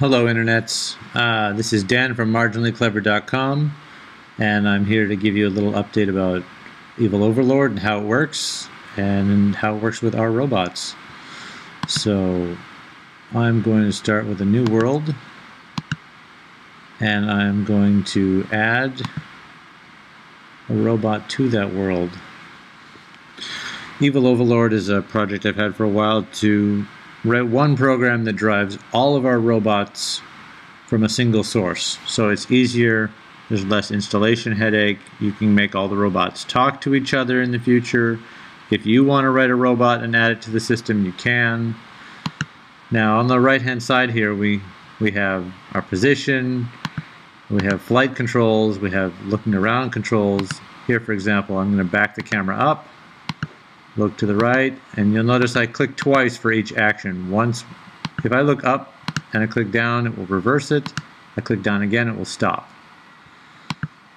Hello, internets. Uh, this is Dan from marginallyclever.com, and I'm here to give you a little update about Evil Overlord and how it works, and how it works with our robots. So, I'm going to start with a new world, and I'm going to add a robot to that world. Evil Overlord is a project I've had for a while to one program that drives all of our robots from a single source. So it's easier, there's less installation headache, you can make all the robots talk to each other in the future. If you want to write a robot and add it to the system, you can. Now on the right hand side here we, we have our position, we have flight controls, we have looking around controls. Here for example I'm going to back the camera up look to the right, and you'll notice I click twice for each action. Once, if I look up and I click down, it will reverse it. I click down again, it will stop.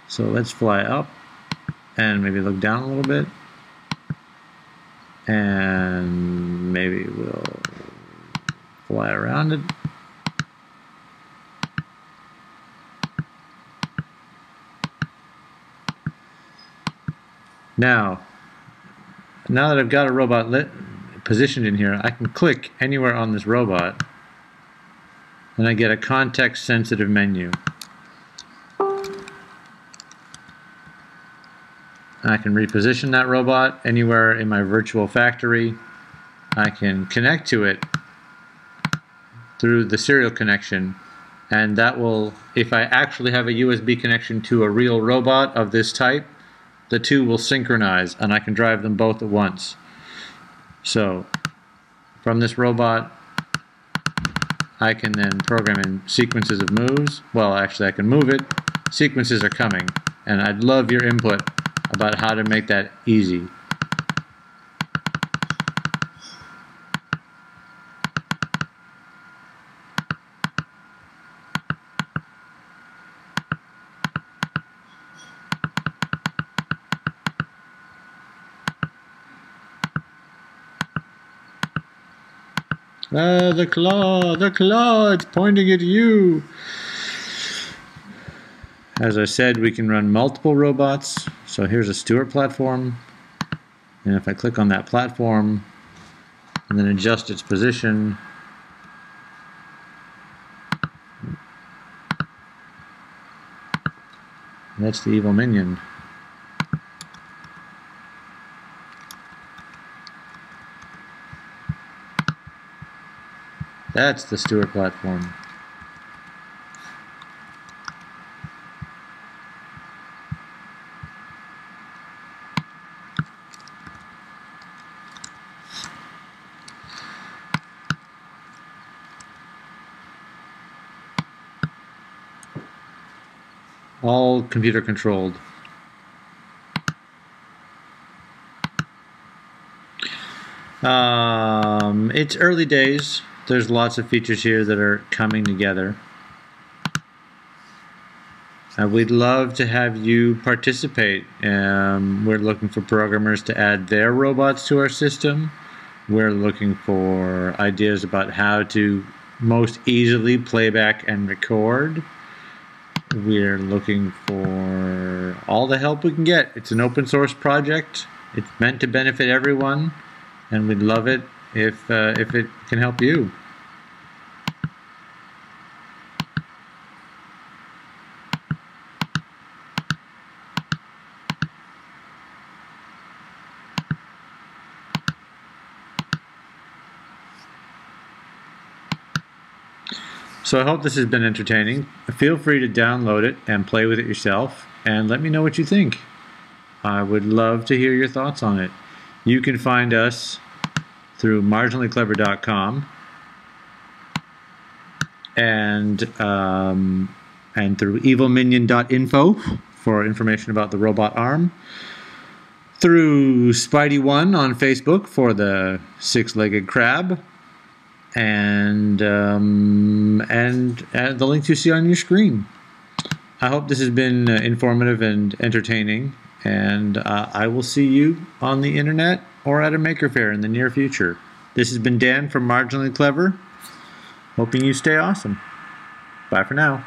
So let's fly up and maybe look down a little bit. And maybe we'll fly around it. Now, now that I've got a robot lit, positioned in here, I can click anywhere on this robot and I get a context sensitive menu. I can reposition that robot anywhere in my virtual factory. I can connect to it through the serial connection and that will, if I actually have a USB connection to a real robot of this type, the two will synchronize and I can drive them both at once. So from this robot I can then program in sequences of moves. Well actually I can move it. Sequences are coming and I'd love your input about how to make that easy. Uh, the claw, the claw, it's pointing at you. As I said, we can run multiple robots. So here's a Stewart platform. And if I click on that platform and then adjust its position, that's the evil minion. That's the Stewart platform. All computer controlled. Um, it's early days there's lots of features here that are coming together. Uh, we'd love to have you participate. Um, we're looking for programmers to add their robots to our system. We're looking for ideas about how to most easily playback and record. We're looking for all the help we can get. It's an open source project. It's meant to benefit everyone, and we'd love it if, uh, if it can help you. So I hope this has been entertaining. Feel free to download it and play with it yourself and let me know what you think. I would love to hear your thoughts on it. You can find us through marginallyclever.com and um, and through evilminion.info for information about the robot arm. Through Spidey1 on Facebook for the six-legged crab. And, um, and the links you see on your screen. I hope this has been uh, informative and entertaining. And uh, I will see you on the internet or at a Maker Faire in the near future. This has been Dan from Marginally Clever. Hoping you stay awesome. Bye for now.